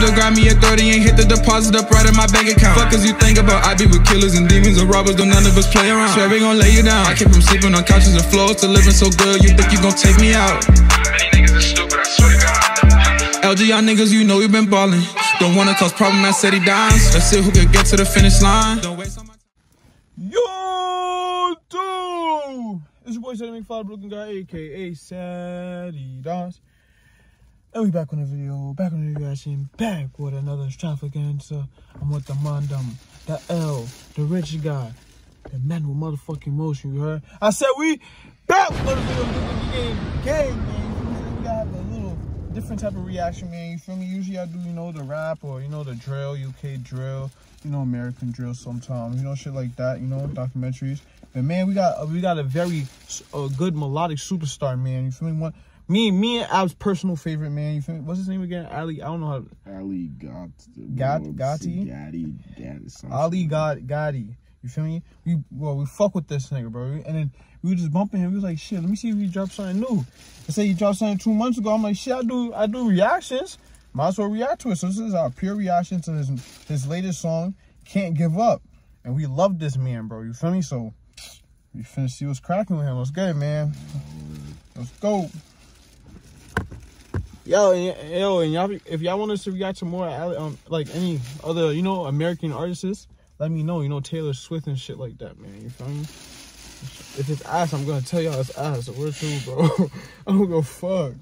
to grab me at 30 and hit the deposit up right in my bank account. Fuckers you think about, I be with killers and demons and robbers, don't none of us play around. Swear we gon' lay you down. I keep from sleeping on couches and floors to living so good, you think you gon' take me out. Many niggas are stupid, I swear to God. LG, y'all niggas, you know we been ballin'. Don't wanna cause problem, I said he downs. Let's see who can get to the finish line. Don't waste all my. Yo, dude! It's your boy Cedii McFly, Brooklyn guy, aka Cedii Dance. And we back on the video, back on the reaction, back with another extravaganza. I'm with the Mondum, the L, the rich guy, the man with motherfucking motion, you heard? I said we back with another video, game, game, man. Got a little different type of reaction, man. You feel me? Usually I do, you know, the rap or, you know, the drill, UK drill, you know, American drill sometimes, you know, shit like that, you know, documentaries. But man, we got we got a very uh, good melodic superstar, man. You feel me? One, me, me and Ab's personal favorite, man. You feel me? What's his name again? Ali. I don't know how. Ali got Got- Gotti? Gotti, Gotti, something. Ali God Gotti. You feel me? We well, we fuck with this nigga, bro. And then we were just bumping him. We was like, shit, let me see if he dropped something new. I said he dropped something two months ago. I'm like, shit, I do I do reactions. Might as well react to it. So this is our pure reaction to his his latest song, Can't Give Up. And we love this man, bro. You feel me? So we finna see what's cracking with him. Let's get it, man. Let's go. Yo, yo, and y'all, if y'all want us to react to more, um, like any other, you know, American artists, let me know. You know, Taylor Swift and shit like that, man. You feel me? If it's ass, I'm gonna tell y'all it's ass. So we're too, bro. I don't go fuck.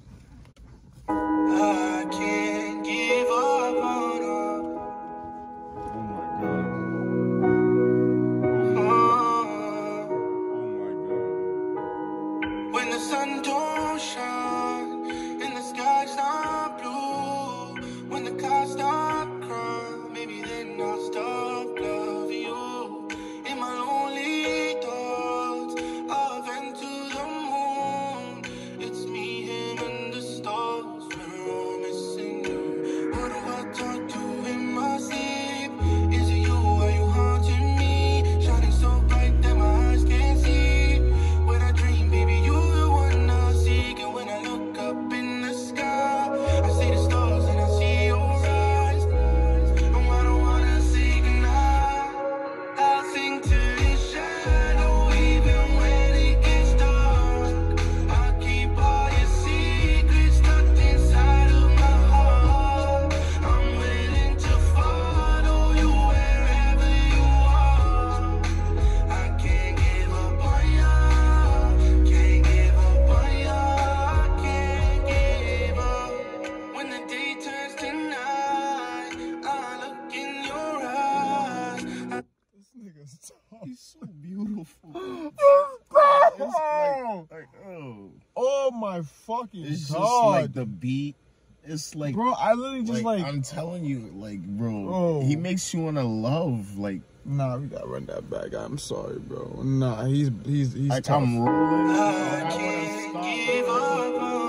My fucking It's just god, like the beat. It's like, bro. I literally just like, like, I'm telling you, like, bro, Oh. he makes you wanna love, like, nah, we gotta run that back. I'm sorry, bro. Nah, he's he's he's like tough. I'm rolling. I I can't give stop. up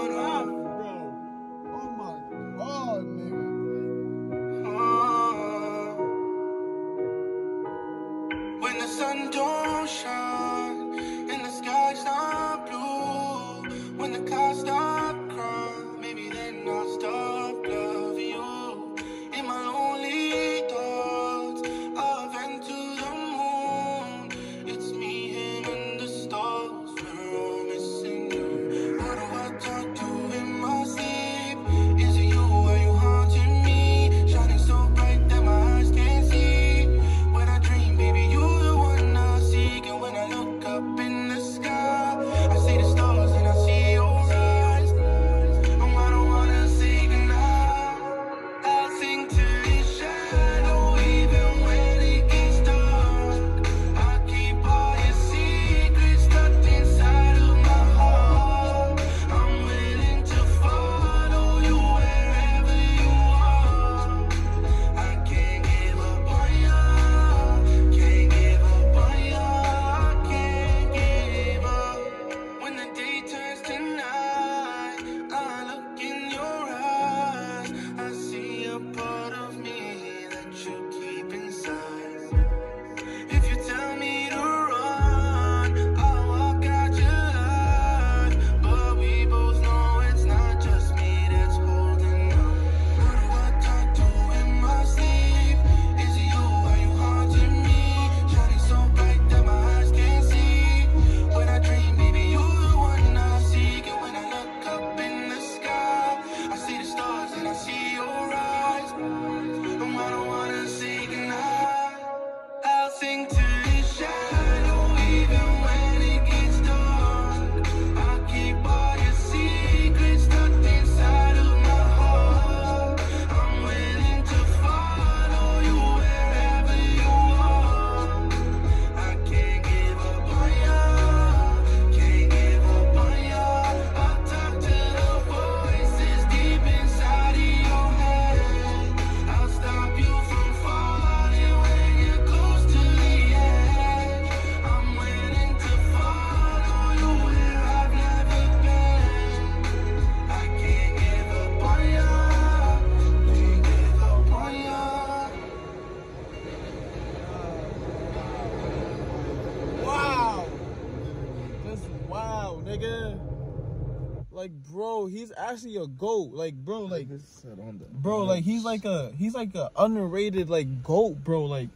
like, bro, he's actually a goat. Like, bro, like, Niggas said on the bro, like he's like a he's like a underrated like goat, bro. Like,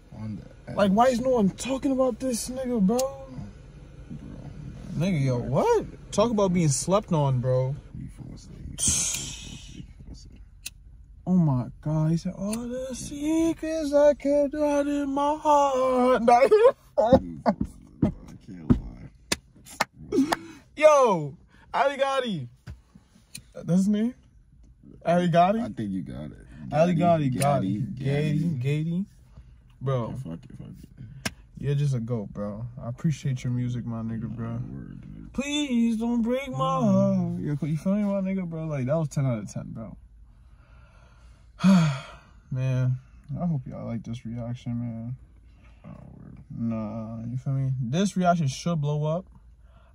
like why is no one talking about this nigga, bro? Nigga, yo, what? Talk about being slept on, bro. You fall asleep. You fall asleep. Oh my god, he said all the secrets I kept out in my heart. Nah, You fall asleep. I can't lie. Yo, Ali Gotti. That's his name? Ali I think you got it. Ali Gotti, Gotti. Gatti, Gatti. Bro, Yeah, fuck it, fuck it. you're just a goat, bro. I appreciate your music, my nigga, bro. Word. Please don't break my heart. You, you feel me, my nigga, bro? Like, that was 10 out of 10, bro. man, I hope y'all like this reaction, man. Oh, word. Nah, you feel me? This reaction should blow up.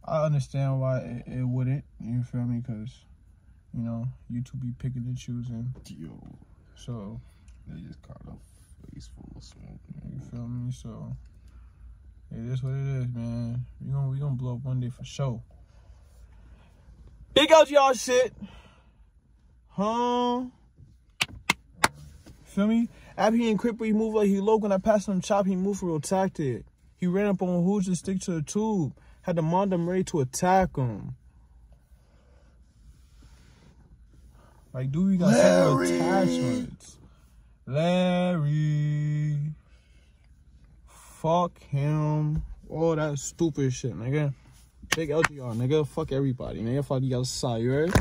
I understand why it, it wouldn't. You feel me? Because, you know, YouTube be picking and choosing. Yo, So, they just caught a face full of smoke. you feel me? So, it is what it is, man. We gonna we gonna blow up one day for sure. Big out y'all shit. Huh? Feel me? After he ain't quick, but he moved like he low. When I passed him chop, he moved real tactic. He ran up on Hooch to stick to the tube. Had the ready to attack him. Like, dude, you got Larry. attachments. Larry. Fuck him. All that stupid shit, nigga. Big LGR, nigga. Fuck everybody, nigga. Fuck you outside, you heard?